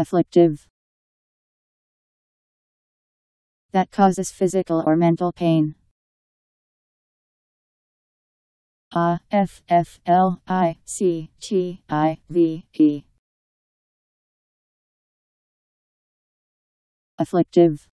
Afflictive. That causes physical or mental pain. A F F L I C T I V E. Afflictive.